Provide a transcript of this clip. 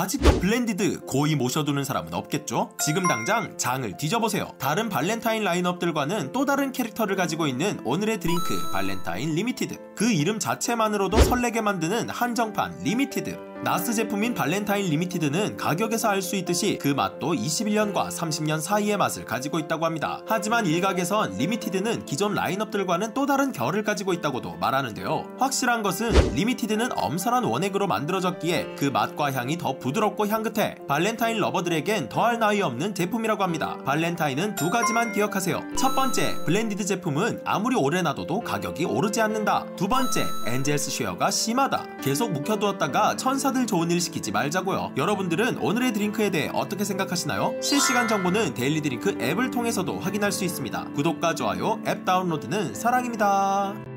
아직도 blended 고이 모셔두는 사람은 없겠죠? 지금 당장 장을 뒤져보세요. 다른 발렌타인 라인업들과는 또 다른 캐릭터를 가지고 있는 오늘의 드링크 발렌타인 리미티드. 그 이름 자체만으로도 설레게 만드는 한정판 리미티드. NAS 제품인 발렌타인 리미티드는 가격에서 알 수 있듯이 그 맛도 21년과 30년 사이의 맛을 가지고 있다고 합니다. 하지만 일각에선 리미티드는 기존 라인업들과는 또 다른 결을 가지고 있다고도 말하는데요. 확실한 것은 리미티드는 엄선한 원액으로 만들어졌기에 그 맛과 향이 더 부드럽고 향긋해 발렌타인 lover들에겐 더할 나위 없는 제품이라고 합니다. 발렌타인은 두 가지만 기억하세요. 첫 번째, blended 제품은 아무리 오래 놔둬도 가격이 오르지 않는다. 두 번째, Angel's share가 심하다. 계속 묵혀두었다가 천사 들 좋은 일 시키지 말자고요. 여러분들은 오늘의 드링크에 대해 어떻게 생각하시나요? 실시간 정보는 데일리 드링크 앱을 통해서도 확인할 수 있습니다. 구독과 좋아요, 앱 다운로드는 사랑입니다.